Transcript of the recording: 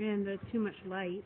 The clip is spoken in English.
and the too much light.